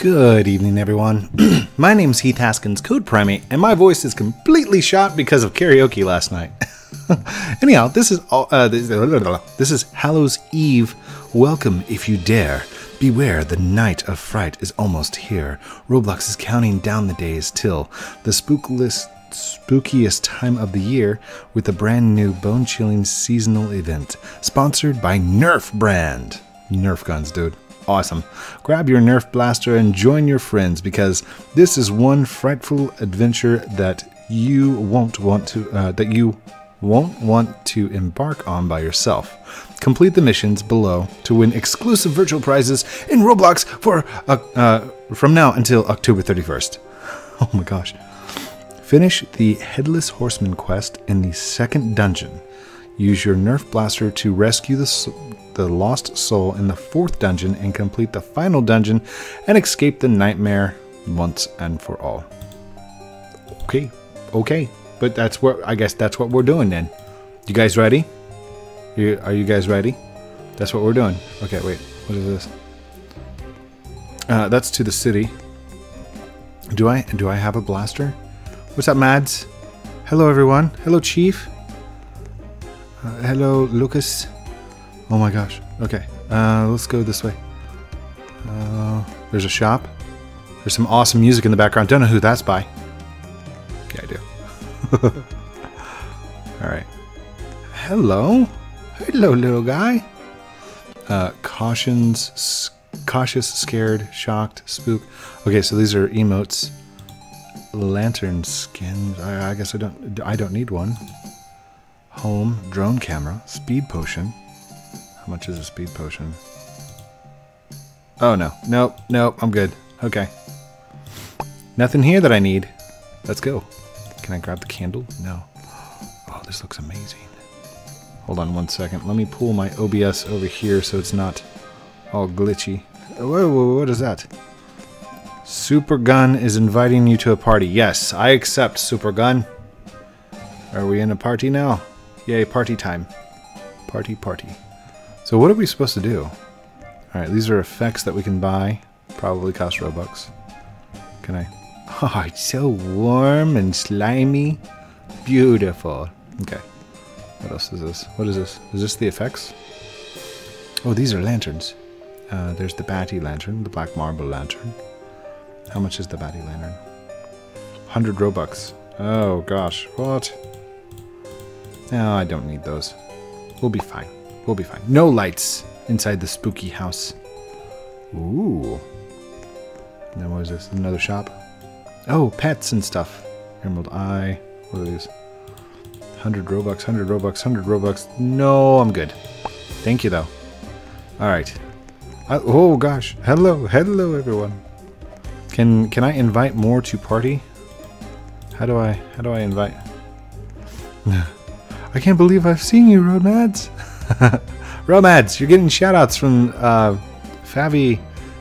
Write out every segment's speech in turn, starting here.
Good evening, everyone. my name's Heath Haskins, CodePrime8, and my voice is completely shot because of karaoke last night. Anyhow, this is all, uh, this, this is Hallows Eve. Welcome, if you dare. Beware, the night of fright is almost here. Roblox is counting down the days till the spookless, spookiest time of the year with a brand new bone chilling seasonal event sponsored by Nerf brand. Nerf guns, dude. Awesome. Grab your Nerf blaster and join your friends because this is one frightful adventure that you won't want to uh, that you won't want to embark on by yourself. Complete the missions below to win exclusive virtual prizes in Roblox for uh, uh, from now until October 31st. Oh my gosh. Finish the Headless Horseman quest in the second dungeon. Use your Nerf blaster to rescue the, the lost soul in the fourth dungeon and complete the final dungeon and escape the nightmare once and for all. Okay, okay, but that's what I guess that's what we're doing then. You guys ready? You, are you guys ready? That's what we're doing. Okay, wait. What is this? Uh, that's to the city. Do I do I have a blaster? What's up, Mads? Hello, everyone. Hello, Chief. Uh, hello, Lucas. Oh my gosh. Okay, uh, let's go this way. Uh, there's a shop. There's some awesome music in the background. Don't know who that's by. Yeah, I do. All right. Hello. Hello, little guy. Uh, cautions, cautious, scared, shocked, spook. Okay, so these are emotes. Lantern skins. I, I guess I don't. I don't need one. Home drone camera, speed potion. How much is a speed potion? Oh no, nope, nope. I'm good. Okay. Nothing here that I need. Let's go. Can I grab the candle? No. Oh, this looks amazing. Hold on one second. Let me pull my OBS over here so it's not all glitchy. Whoa, whoa, what is that? Super Gun is inviting you to a party. Yes, I accept Super Gun. Are we in a party now? Yay, party time. Party, party. So what are we supposed to do? Alright, these are effects that we can buy. Probably cost Robux. Can I? Oh, it's so warm and slimy. Beautiful. Okay. What else is this? What is this? Is this the effects? Oh, these are lanterns. Uh, there's the Batty lantern, the Black Marble lantern. How much is the Batty lantern? 100 Robux. Oh gosh, what? No, I don't need those. We'll be fine. We'll be fine. No lights inside the spooky house. Ooh. Then what is this? Another shop? Oh, pets and stuff. Emerald Eye. What are these? 100 Robux, 100 Robux, 100 Robux. No, I'm good. Thank you, though. Alright. Uh, oh, gosh. Hello. Hello, everyone. Can can I invite more to party? How do I how do I invite? I can't believe I've seen you, Romads. Romads, you're getting shoutouts from uh, Favi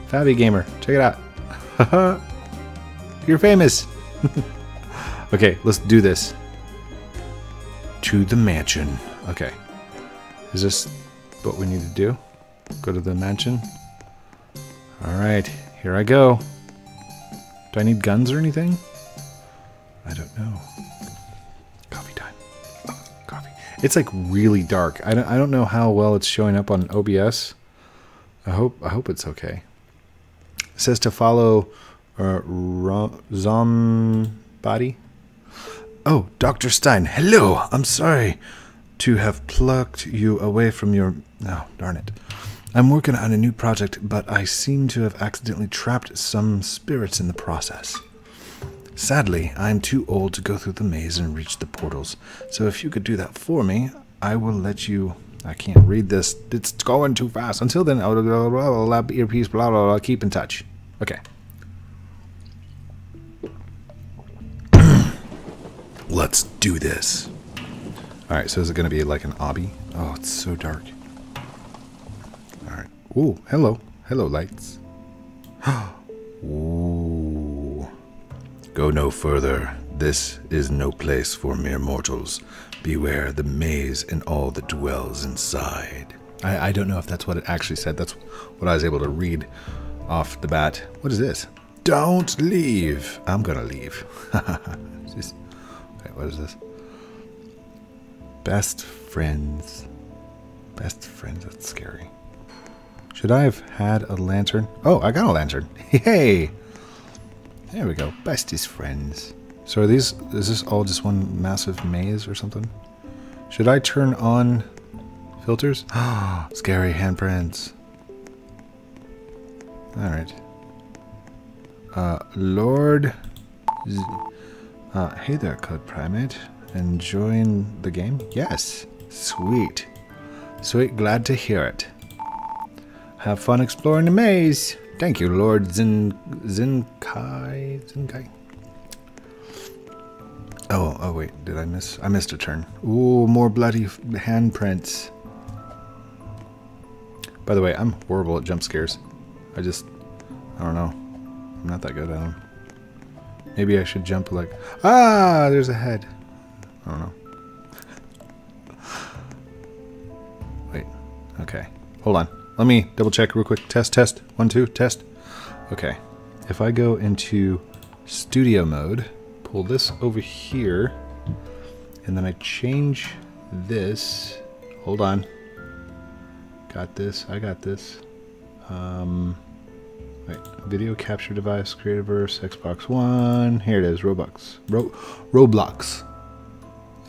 Favi Gamer. Check it out. you're famous. okay, let's do this to the mansion. Okay. Is this what we need to do? Go to the mansion? Alright, here I go. Do I need guns or anything? I don't know. It's like really dark. I don't, I don't know how well it's showing up on OBS. I hope I hope it's okay. It says to follow uh, Zombody. Oh, Dr. Stein, hello. I'm sorry to have plucked you away from your. Oh, darn it. I'm working on a new project, but I seem to have accidentally trapped some spirits in the process. Sadly, I'm too old to go through the maze and reach the portals, so if you could do that for me, I will let you. I can't read this. It's going too fast. Until then, blah, blah, blah, blah, earpiece, blah, blah, blah, keep in touch. Okay. Let's do this. Alright, so is it going to be like an obby? Oh, it's so dark. Alright. Ooh, hello. Hello, lights. Ooh. Go no further. This is no place for mere mortals. Beware the maze and all that dwells inside. I, I don't know if that's what it actually said. That's what I was able to read off the bat. What is this? Don't leave. I'm gonna leave. Just, what is this? Best friends. Best friends. That's scary. Should I have had a lantern? Oh, I got a lantern. Hey! There we go. Bestest friends. So are these, is this all just one massive maze or something? Should I turn on filters? Ah, scary handprints. Alright. Uh, Lord... Z uh, hey there, CodePrime8. Enjoying the game? Yes. Sweet. Sweet, glad to hear it. Have fun exploring the maze. Thank you, Lord Zin Zinkai Zinkai. Oh, oh wait, did I miss? I missed a turn. Ooh, more bloody handprints. By the way, I'm horrible at jump scares. I just, I don't know. I'm not that good at them. Maybe I should jump like, ah, there's a head. I don't know. Wait, okay. Hold on. Let me double check real quick. Test, test. One, two, test. Okay. If I go into studio mode, pull this over here, and then I change this. Hold on. Got this. I got this. Um, wait. Video capture device, Creativerse, Xbox One. Here it is. Roblox. Ro Roblox.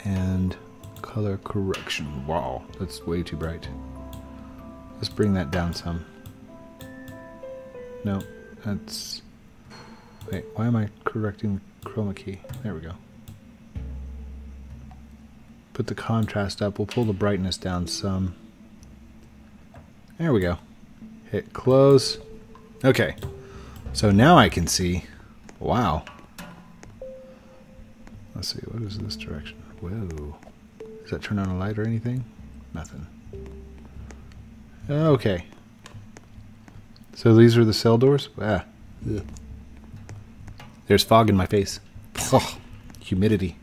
And color correction. Wow, that's way too bright. Let's bring that down some. No, that's... Wait, why am I correcting chroma key? There we go. Put the contrast up. We'll pull the brightness down some. There we go. Hit close. Okay. So now I can see. Wow. Let's see, what is this direction? Whoa. Does that turn on a light or anything? Nothing. Okay. So these are the cell doors? Ah. Ugh. There's fog in my face. humidity.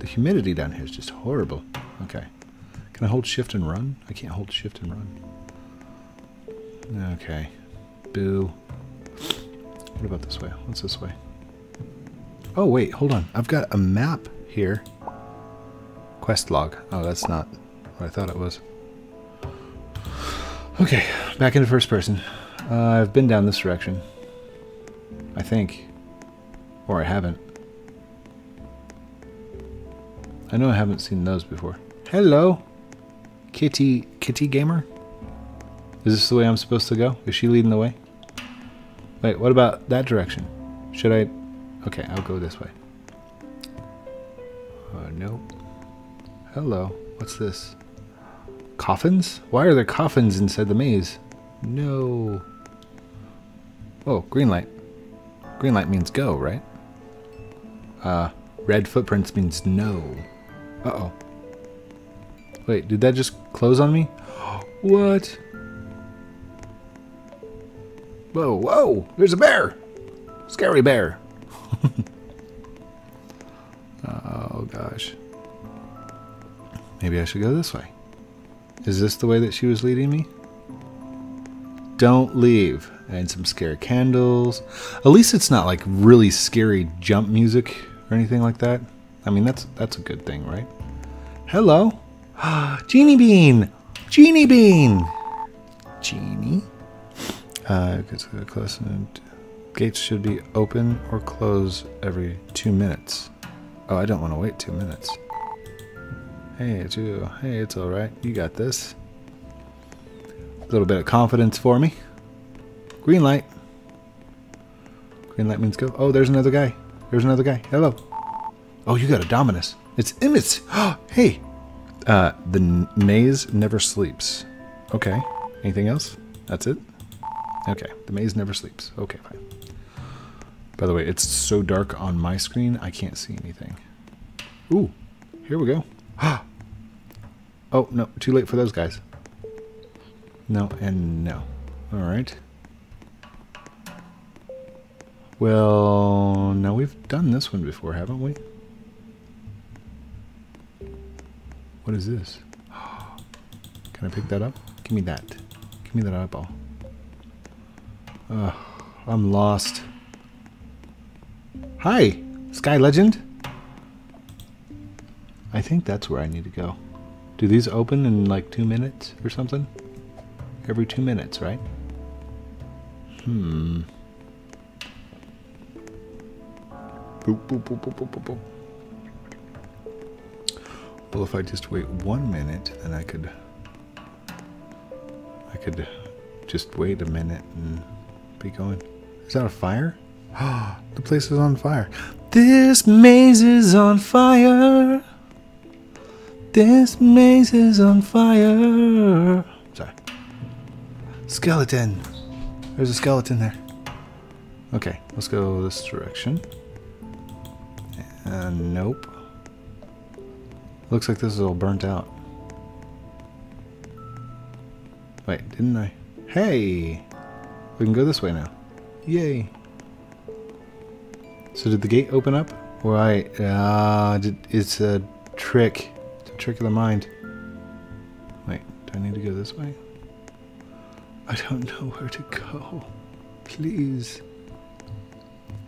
The humidity down here is just horrible. Okay. Can I hold shift and run? I can't hold shift and run. Okay. Boo. What about this way? What's this way? Oh, wait, hold on. I've got a map here. Quest log. Oh, that's not what I thought it was. Okay, back into first person. Uh, I've been down this direction. I think. Or I haven't. I know I haven't seen those before. Hello! Kitty, Kitty Gamer? Is this the way I'm supposed to go? Is she leading the way? Wait, what about that direction? Should I... Okay, I'll go this way. Uh, nope. Hello. What's this? Coffins? Why are there coffins inside the maze? No. Oh, green light. Green light means go, right? Uh, red footprints means no. Uh-oh. Wait, did that just close on me? what? Whoa, whoa! There's a bear! Scary bear! oh, gosh. Maybe I should go this way. Is this the way that she was leading me? Don't leave. And some scary candles. At least it's not like really scary jump music or anything like that. I mean, that's that's a good thing, right? Hello? Genie Bean! Genie Bean! Genie? Uh, close and gates should be open or close every two minutes. Oh, I don't want to wait two minutes. Hey, two. Hey, it's all right. You got this. A little bit of confidence for me. Green light. Green light means go. Oh, there's another guy. There's another guy. Hello. Oh, you got a Dominus. It's Emmett. hey. Uh, the maze never sleeps. Okay. Anything else? That's it? Okay, the maze never sleeps. Okay, fine. By the way, it's so dark on my screen, I can't see anything. Ooh, here we go. oh, no, too late for those guys. No, and no. Alright. Well, no, we've done this one before, haven't we? What is this? Can I pick that up? Give me that. Give me that eyeball. Ugh. I'm lost. Hi, Sky Legend. I think that's where I need to go. Do these open in like two minutes or something? Every two minutes, right? Hmm. Boop, boop, boop, boop, boop, boop, boop. Well, if I just wait one minute, then I could... I could just wait a minute and be going. Is that a fire? the place is on fire. This maze is on fire. This maze is on fire. Sorry. Skeleton. There's a skeleton there. Okay, let's go this direction. And nope. Looks like this is all burnt out. Wait, didn't I? Hey! We can go this way now. Yay! So did the gate open up? Right. Uh, it's a trick. Trick of the mind. Wait, do I need to go this way? I don't know where to go. Please.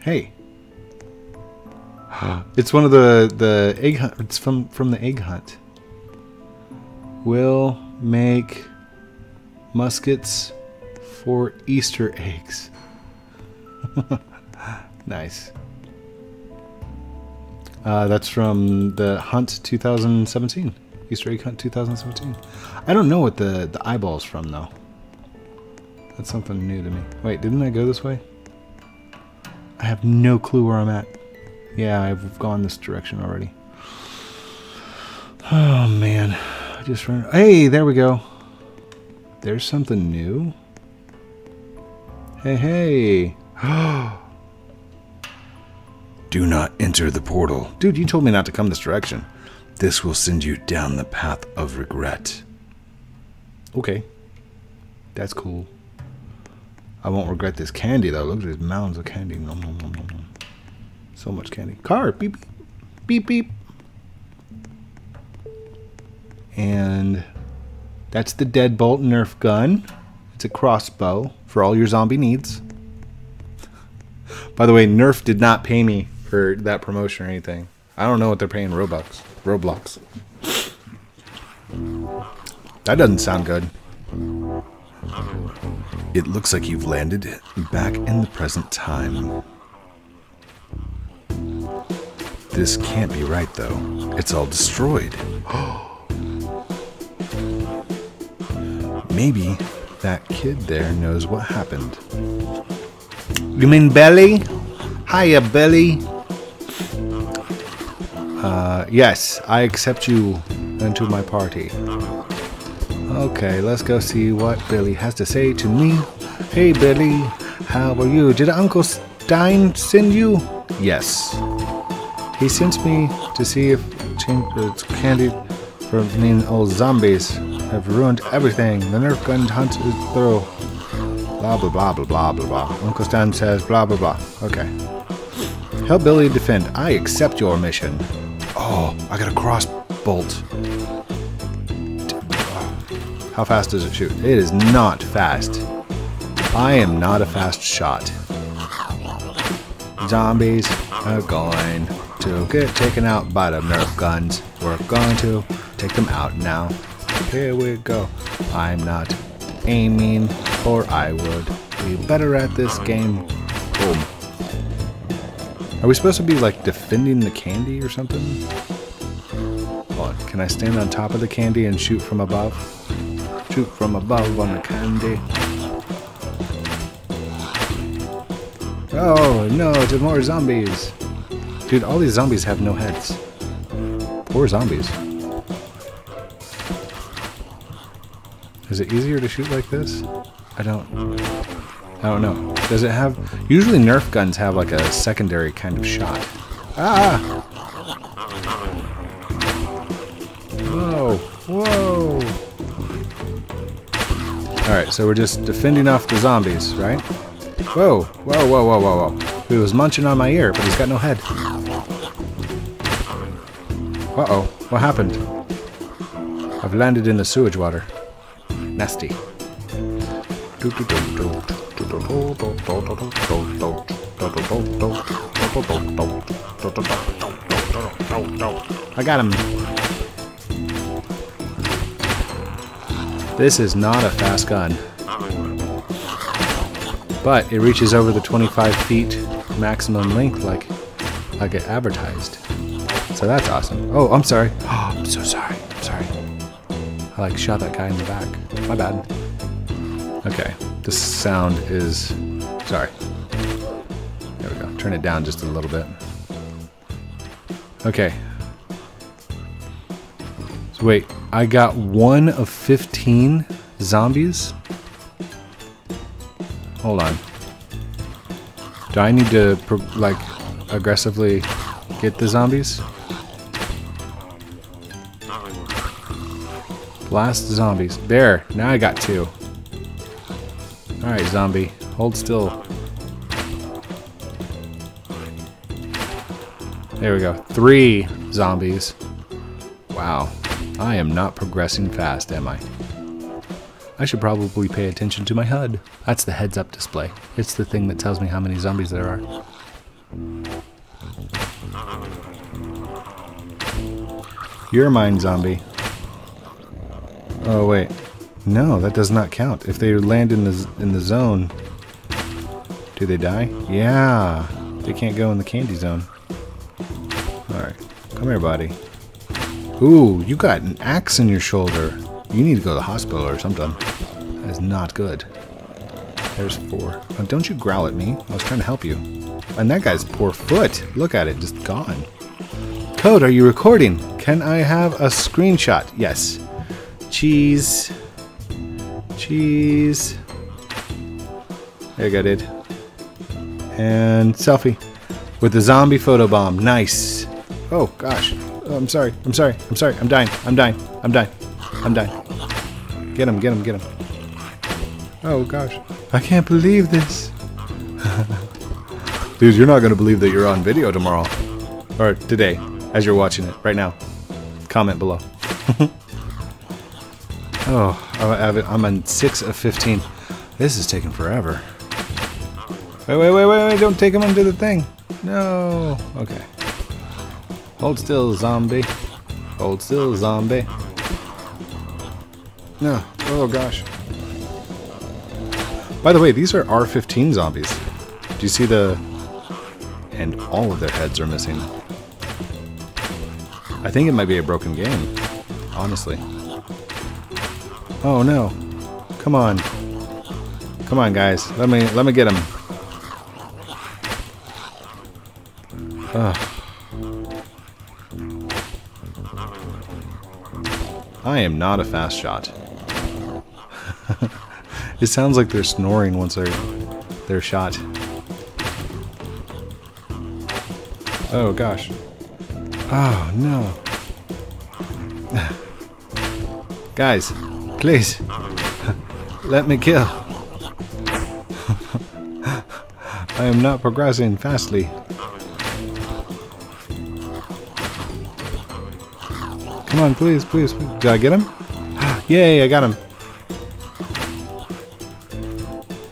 Hey. It's one of the the egg hunt. It's from from the egg hunt. Will make muskets for Easter eggs. nice. Uh, that's from the Hunt 2017. Easter egg hunt 2017. I don't know what the the eyeball's from though. That's something new to me. Wait, didn't I go this way? I have no clue where I'm at. Yeah, I've gone this direction already. Oh man, I just ran. Hey, there we go. There's something new. Hey, hey. Do not enter the portal. Dude, you told me not to come this direction. This will send you down the path of regret. Okay. That's cool. I won't regret this candy though. Look at these mounds of candy. Nom, nom, nom, nom, nom. So much candy. Car, beep, beep, beep, beep. And that's the Deadbolt Nerf gun. It's a crossbow for all your zombie needs. By the way, Nerf did not pay me for that promotion or anything. I don't know what they're paying Robux. Roblox. That doesn't sound good. It looks like you've landed back in the present time. This can't be right, though. It's all destroyed. Maybe that kid there knows what happened. You mean Belly? Hiya, Belly. Uh, yes, I accept you into my party. Okay, let's go see what Billy has to say to me. Hey, Billy, how are you? Did Uncle Stein send you? Yes. He sent me to see if candy for mean old zombies have ruined everything. The Nerf gun hunt is through. Blah, blah, blah, blah, blah, blah, blah. Uncle Stan says blah, blah, blah. Okay. Help Billy defend. I accept your mission. Oh, I got a cross bolt. How fast does it shoot? It is not fast. I am not a fast shot. Zombies are going to get taken out by the Nerf guns. We're going to take them out now. Here we go. I'm not aiming, or I would be better at this game. Boom. Are we supposed to be like defending the candy or something? Hold on. Can I stand on top of the candy and shoot from above? Shoot from above on the candy. Oh no, to more zombies. Dude, all these zombies have no heads. Poor zombies. Is it easier to shoot like this? I don't... I don't know. Does it have... Usually Nerf guns have like a secondary kind of shot. Ah! Whoa! Whoa! Alright, so we're just defending off the zombies, right? Whoa! Whoa, whoa, whoa, whoa, whoa. He was munching on my ear, but he's got no head. Uh-oh. What happened? I've landed in the sewage water. Nasty. I got him. This is not a fast gun. But it reaches over the 25 feet maximum length like like it advertised. So that's awesome. Oh, I'm sorry. Oh, I'm so sorry. I'm sorry. I like shot that guy in the back. My bad. Okay. Sound is sorry. There we go. Turn it down just a little bit. Okay. So wait, I got one of 15 zombies? Hold on. Do I need to, like, aggressively get the zombies? Last zombies. There, now I got two. Alright, zombie. Hold still. There we go. Three zombies. Wow. I am not progressing fast, am I? I should probably pay attention to my HUD. That's the heads up display. It's the thing that tells me how many zombies there are. You're mine, zombie. Oh wait. No, that does not count. If they land in the in the zone, do they die? Yeah. They can't go in the candy zone. Alright. Come here, buddy. Ooh, you got an axe in your shoulder. You need to go to the hospital or something. That is not good. There's four. Oh, don't you growl at me. I was trying to help you. And that guy's poor foot. Look at it, just gone. Code, are you recording? Can I have a screenshot? Yes. Cheese. Cheese. There you go, dude. And selfie. With the zombie photo bomb. Nice. Oh, gosh. Oh, I'm sorry. I'm sorry. I'm sorry. I'm dying. I'm dying. I'm dying. I'm dying. Get him. Get him. Get him. Oh, gosh. I can't believe this. Dude, you're not going to believe that you're on video tomorrow. Or today, as you're watching it, right now. Comment below. oh, I'm on 6 of 15. This is taking forever. Wait, wait, wait, wait, wait, don't take him into the thing. No. Okay. Hold still, zombie. Hold still, zombie. No. Oh, gosh. By the way, these are R15 zombies. Do you see the... And all of their heads are missing. I think it might be a broken game. Honestly. Oh no. Come on. Come on guys. Let me let me get him. Ugh. I am not a fast shot. it sounds like they're snoring once they're they're shot. Oh gosh. Oh no. Guys, please. Let me kill. I am not progressing fastly. Come on, please, please, please. Did I get him? Yay, I got him.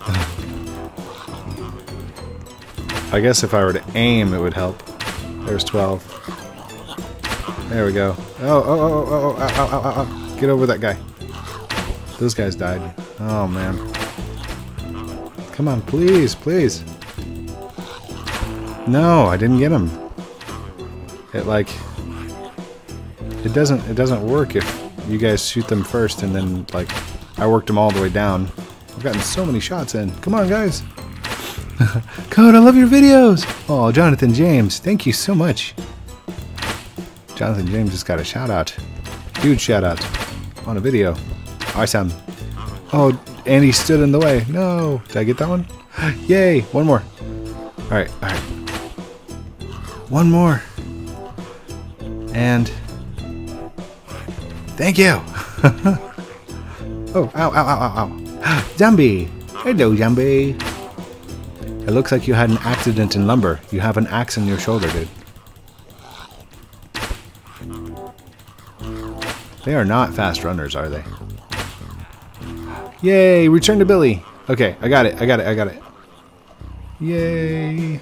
I guess if I were to aim, it would help. There's 12. There we go. Oh, oh, oh, oh, oh, oh, oh, oh, oh. Get over that guy. Those guys died. Oh, man. Come on, please, please. No, I didn't get him. It, like... It doesn't, it doesn't work if you guys shoot them first and then, like, I worked them all the way down. I've gotten so many shots in. Come on, guys. Code, I love your videos. Oh, Jonathan James, thank you so much. Jonathan James just got a shout out. Huge shout out on a video. Awesome. Oh, and he stood in the way. No. Did I get that one? Yay. One more. All right. All right. One more. And thank you. oh, ow, ow, ow, ow, ow. Zombie. Hello, zombie. It looks like you had an accident in lumber. You have an axe in your shoulder, dude. They are not fast runners, are they? Yay, return to Billy. Okay, I got it, I got it, I got it. Yay.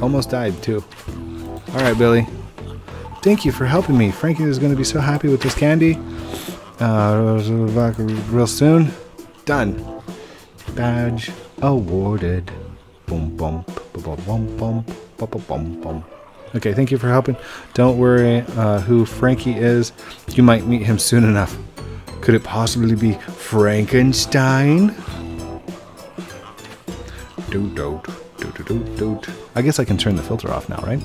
Almost died, too. Alright, Billy. Thank you for helping me. Frankie is going to be so happy with this candy. Uh, real soon. Done. Badge awarded. Boom, boom, boom, boom, boom, boom, boom, boom. Okay, thank you for helping. Don't worry uh, who Frankie is. You might meet him soon enough. Could it possibly be Frankenstein? I guess I can turn the filter off now, right?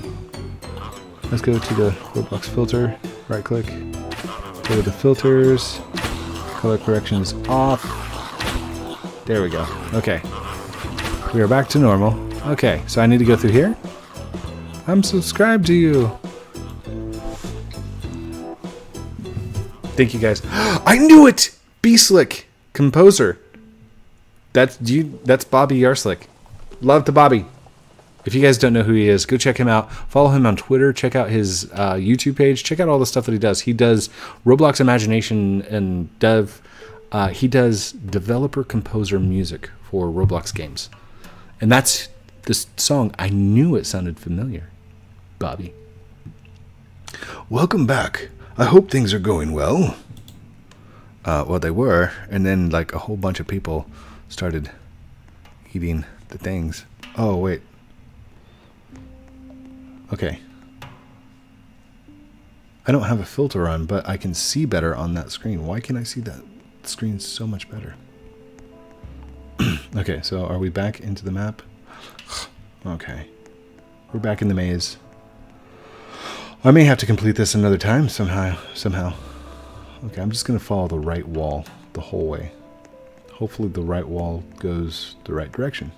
Let's go to the Roblox filter. Right click. Go to the filters. Color corrections off. There we go. Okay. We are back to normal. Okay, so I need to go through here. I'm subscribed to you. Thank you guys. I knew it. B Slick, composer. That's you. That's Bobby Yarslick. Love to Bobby. If you guys don't know who he is, go check him out. Follow him on Twitter. Check out his uh, YouTube page. Check out all the stuff that he does. He does Roblox Imagination and Dev. Uh, he does developer composer music for Roblox games, and that's this song. I knew it sounded familiar. Bobby. Welcome back. I hope things are going well. Uh, well, they were, and then like a whole bunch of people started eating the things. Oh wait. Okay. I don't have a filter on, but I can see better on that screen. Why can I see that screen so much better? okay, so are we back into the map? okay. We're back in the maze. I may have to complete this another time somehow. Somehow. Okay, I'm just going to follow the right wall the whole way. Hopefully the right wall goes the right direction.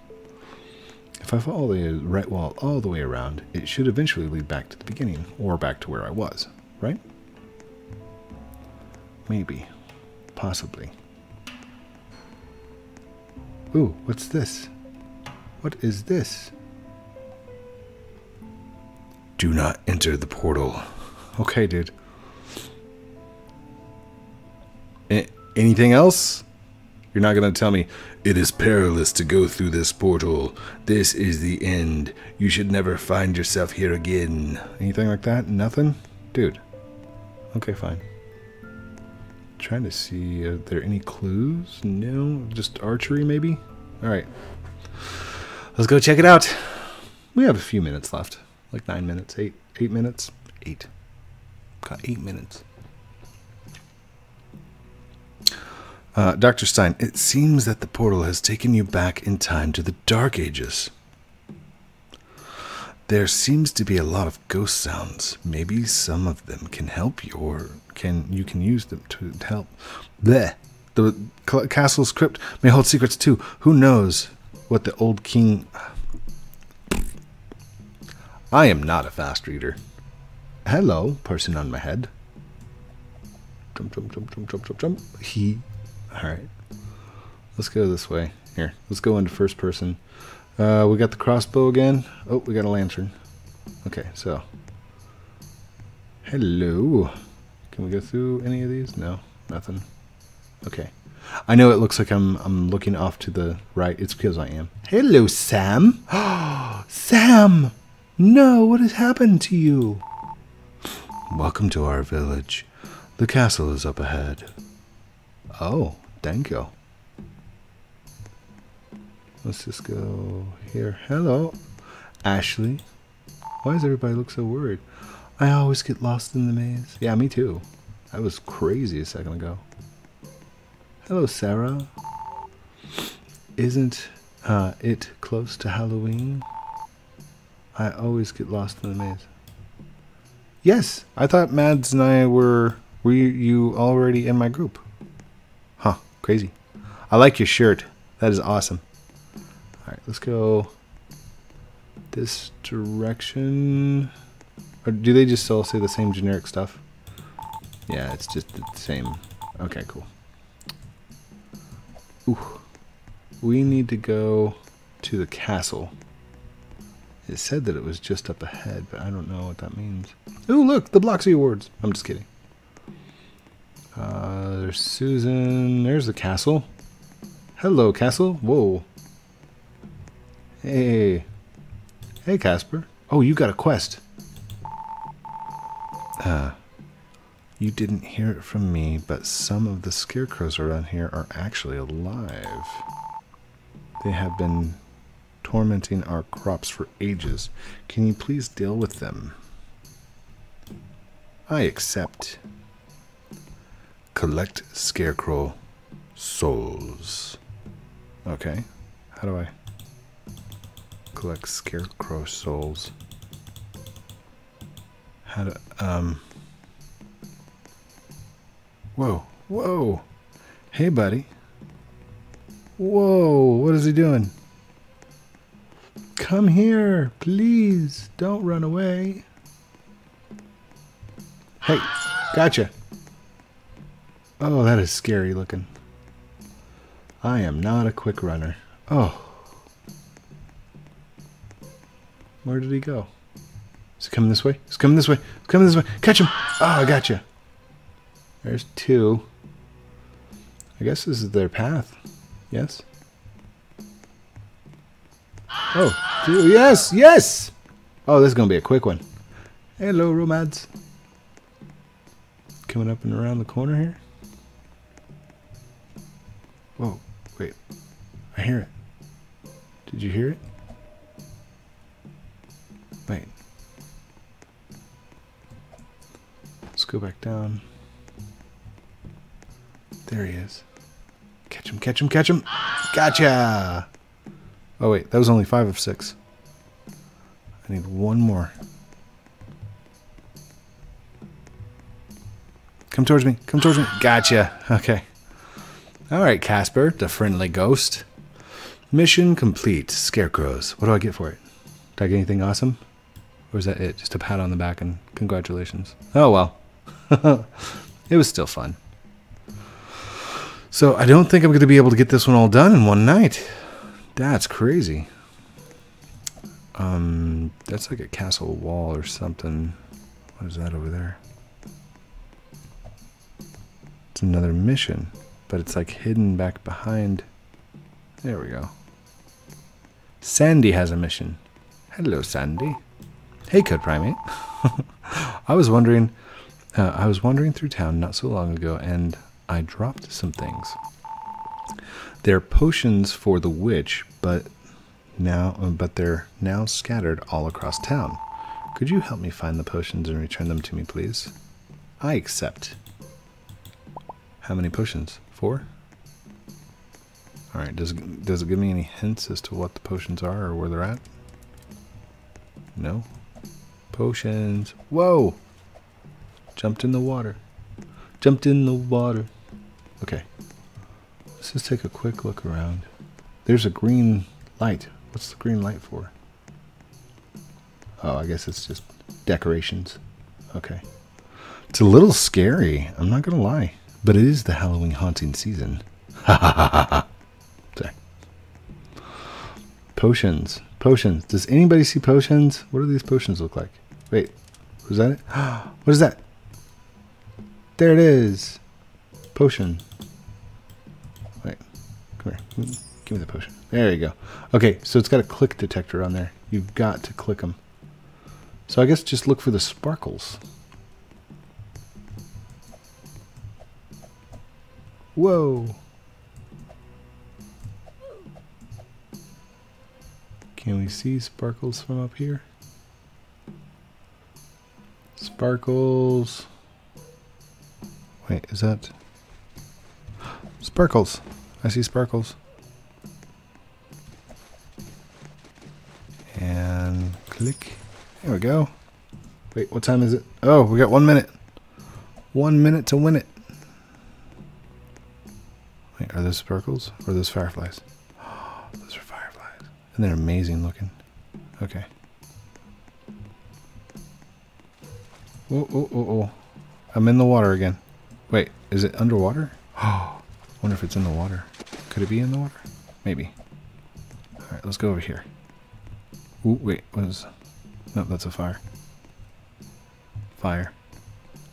If I follow the right wall all the way around, it should eventually lead back to the beginning, or back to where I was, right? Maybe. Possibly. Ooh, what's this? What is this? Do not enter the portal. Okay, dude. A- anything else? You're not going to tell me, It is perilous to go through this portal. This is the end. You should never find yourself here again. anything like that? Nothing? Dude. Okay, fine. Trying to see, are there any clues? No? Just archery, maybe? Alright. Let's go check it out. We have a few minutes left. Like nine minutes, eight, eight minutes, eight. Got eight minutes. Uh, Dr. Stein, it seems that the portal has taken you back in time to the Dark Ages. There seems to be a lot of ghost sounds. Maybe some of them can help you, or Can you can use them to help? Bleh. The castle's crypt may hold secrets too. Who knows what the old king? I am not a fast reader. Hello, person on my head. Jump, jump, jump, jump, jump, jump, jump. He. All right. Let's go this way. Here, let's go into first person. Uh, we got the crossbow again. Oh, we got a lantern. Okay, so. Hello. Can we go through any of these? No, nothing. Okay. I know it looks like I'm I'm looking off to the right. It's because I am. Hello, Sam. Sam. No, what has happened to you? welcome to our village. The castle is up ahead. Oh, thank you. Let's just go here. Hello, Ashley. Why does everybody look so worried? I always get lost in the maze. Yeah, me too. I was crazy a second ago. Hello, Sarah. Isn't uh, it close to Halloween? I always get lost in the maze. Yes, I thought Mads and I were. Were you, already in my group? Huh, crazy. I like your shirt. That is awesome. Alright, let's go this direction. Or do they just all say the same generic stuff? Yeah, it's just the same. Okay, cool. Ooh. We need to go to the castle. It said that it was just up ahead, but I don't know what that means. Ooh, look, the Bloxy Awards. I'm just kidding. Uh, there's Susan. There's the castle. Hello, Castle. Whoa. Hey. Hey, Casper. Oh, you got a quest. Uh, you didn't hear it from me, but some of the scarecrows around here are actually alive. They have been tormenting our crops for ages. Can you please deal with them? I accept. Collect scarecrow souls. Okay. How do I collect scarecrow souls? How do um Whoa, whoa. Hey buddy. Whoa, what is he doing? Come here, please. Don't run away. Hey, gotcha. Oh, that is scary looking. I am not a quick runner. Oh. Where did he go? Is he coming this way? He's coming this way. He's coming this way. Catch him. Oh, I gotcha. There's two. I guess this is their path. Yes? Oh, two. Yes, yes! Oh, this is going to be a quick one. Hello, Romads. Coming up and around the corner here. Whoa, wait. I hear it. Did you hear it? Wait. Let's go back down. There he is. Catch him, catch him, catch him. Gotcha! Oh, wait, that was only five of six. I need one more. Come towards me, come towards me. Gotcha. Okay. All right, Casper, the friendly ghost. Mission complete. Scarecrows. What do I get for it? Did I get anything awesome? Or is that it? Just a pat on the back and congratulations. Oh, well. it was still fun. So I don't think I'm going to be able to get this one all done in one night. That's crazy. Um, that's like a castle wall or something. What is that over there? It's another mission, but it's like hidden back behind. There we go. Sandy has a mission. Hello, Sandy. Hey, CodePrime8. I was wondering, uh, I was wandering through town not so long ago, and I dropped some things. They're potions for the witch, but now, but they're now scattered all across town. Could you help me find the potions and return them to me, please? I accept. How many potions? Four? Alright, does, does it give me any hints as to what the potions are or where they're at? No? Potions. Whoa! Jumped in the water. Jumped in the water. Okay. Let's just take a quick look around. There's a green light. What's the green light for? Oh, I guess it's just decorations. Okay. It's a little scary, I'm not gonna lie. But it is the Halloween haunting season. Ha ha ha ha ha. Sorry. Potions. Potions. Does anybody see potions? What do these potions look like? Wait. Was that it? what is that? There it is. Potion. Come here. Give me the potion. There you go. Okay, so it's got a click detector on there. You've got to click them. So I guess just look for the sparkles. Whoa. Can we see sparkles from up here? Sparkles. Wait, is that... Sparkles. I see sparkles. And click. There we go. Wait, what time is it? Oh, we got one minute. One minute to win it. Wait, are those sparkles or are those fireflies? those are fireflies. And they're amazing looking. Okay. Oh, oh, oh, oh. I'm in the water again. Wait, is it underwater? Oh, wonder if it's in the water. Could it be in the water? Maybe. Alright, let's go over here. Ooh, wait, what is... No, that's a fire. Fire.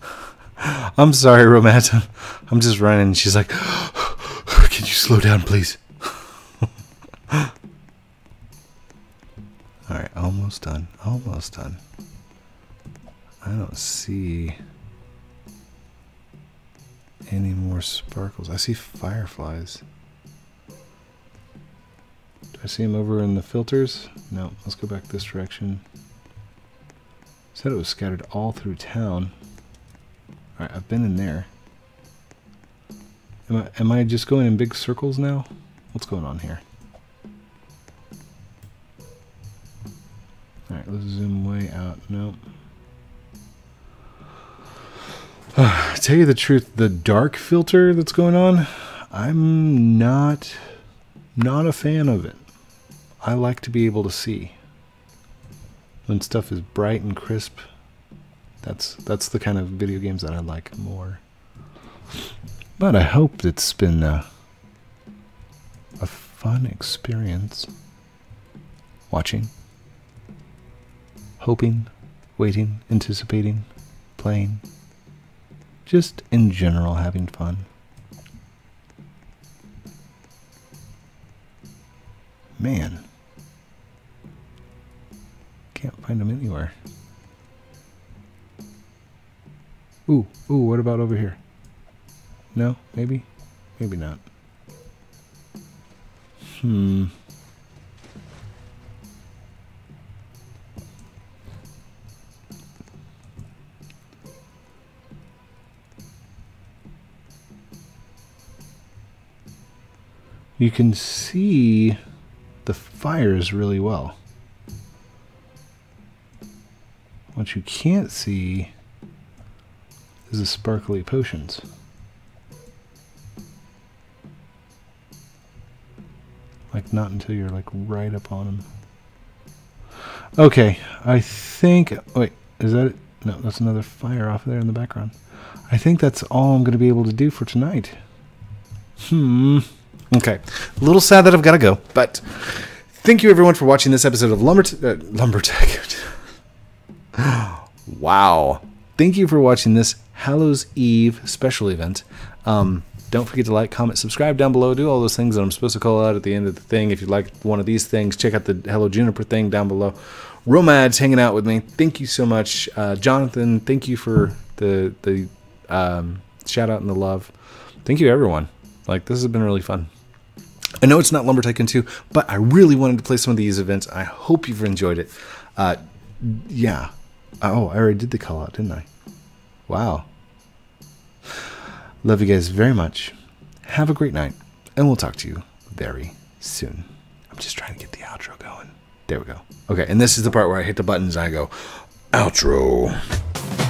I'm sorry, Romanta. I'm just running. She's like, can you slow down, please? Alright, almost done. Almost done. I don't see any more sparkles. I see fireflies. Do I see them over in the filters? No, let's go back this direction. Said it was scattered all through town. Alright, I've been in there. Am I, am I just going in big circles now? What's going on here? Alright, let's zoom way out. Nope. tell you the truth, the dark filter that's going on, I'm not not a fan of it. I like to be able to see when stuff is bright and crisp. That's that's the kind of video games that I like more. But I hope it's been uh, a fun experience watching, hoping, waiting, anticipating, playing just in general having fun. Man. Can't find them anywhere. Ooh, ooh, what about over here? No, maybe? Maybe not. Hmm. You can see the fires really well. What you can't see is the sparkly potions. Like not until you're like right up on them. Okay, I think, wait, is that it? No, that's another fire off there in the background. I think that's all I'm going to be able to do for tonight. Hmm. Okay. A little sad that I've got to go, but thank you everyone for watching this episode of Lumber uh, Lumberjack. wow. Thank you for watching this Hallows Eve special event. Um, don't forget to like, comment, subscribe down below. Do all those things that I'm supposed to call out at the end of the thing. If you like one of these things, check out the Hello Juniper thing down below. Romad's hanging out with me. Thank you so much, uh, Jonathan. Thank you for the the um, shout out and the love. Thank you, everyone. Like this has been really fun. I know it's not Lumber Tycoon 2, but I really wanted to play some of these events. I hope you've enjoyed it. Uh, yeah. Oh, I already did the call out, didn't I? Wow. Love you guys very much. Have a great night, and we'll talk to you very soon. I'm just trying to get the outro going. There we go. Okay, and this is the part where I hit the buttons and I go, outro.